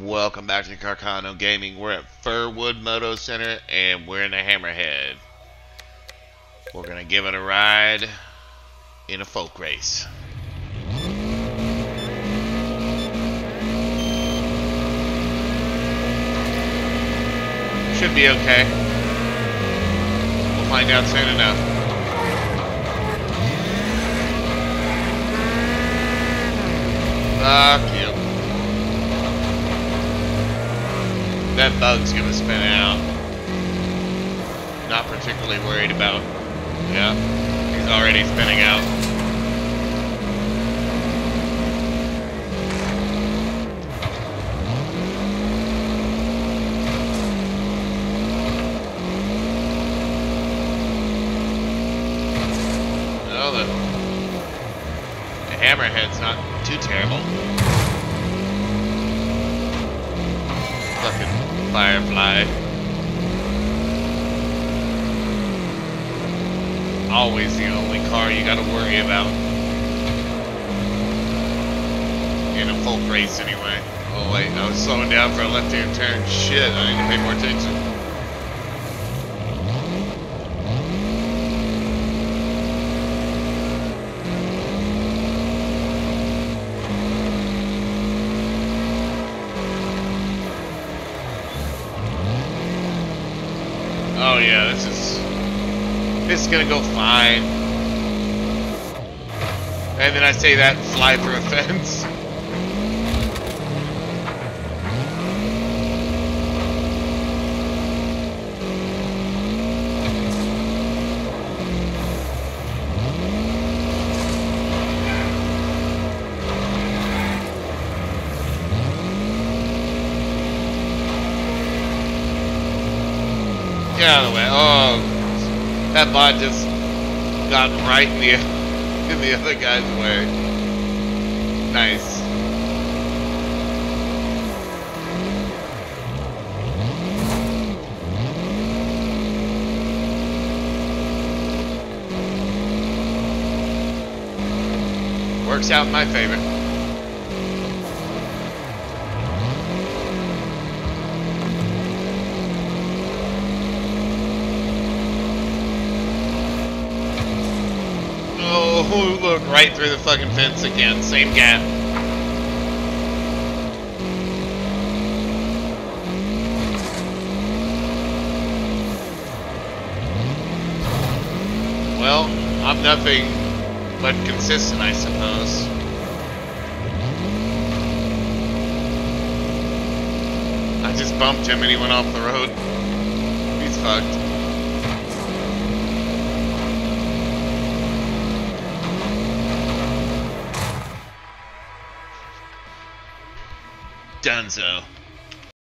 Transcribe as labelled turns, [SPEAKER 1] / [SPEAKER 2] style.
[SPEAKER 1] Welcome back to Carcano Gaming. We're at Firwood Motocenter and we're in the Hammerhead. We're gonna give it a ride in a folk race. Should be okay. We'll find out soon enough. Fuck you. That bug's gonna spin out. Not particularly worried about. Yeah, he's already spinning out. The hammerhead's not too terrible. Fucking firefly. Always the only car you gotta worry about. In a folk race, anyway. Oh, wait, I was slowing down for a left-hand turn. Shit, I need to pay more attention. Oh yeah, this is this is gonna go fine. And then I say that fly through a fence. Get out of the way. Oh, that bot just got right in the in the other guy's way. Nice. Works out in my favor. Oh, look, right through the fucking fence again. Same gap. Well, I'm nothing but consistent, I suppose. I just bumped him and he went off the road. He's fucked. Dunzo.